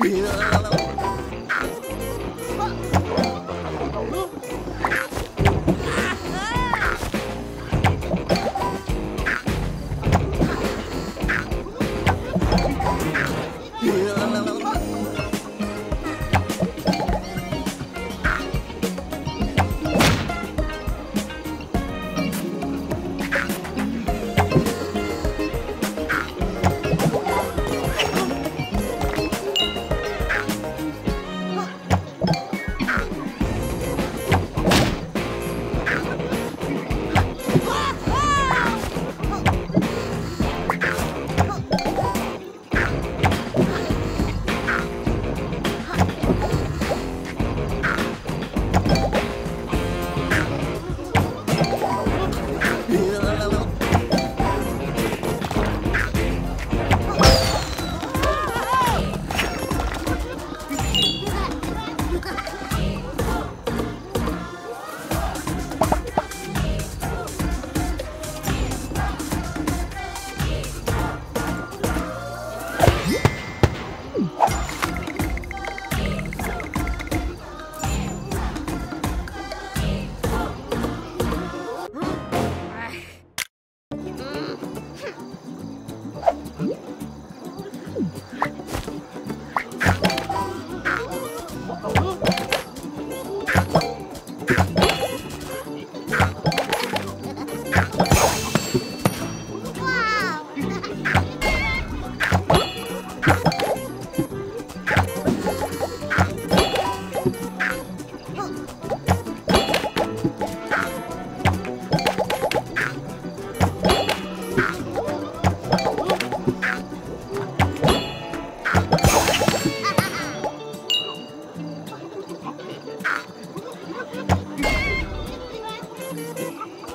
Yeah.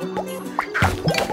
はい。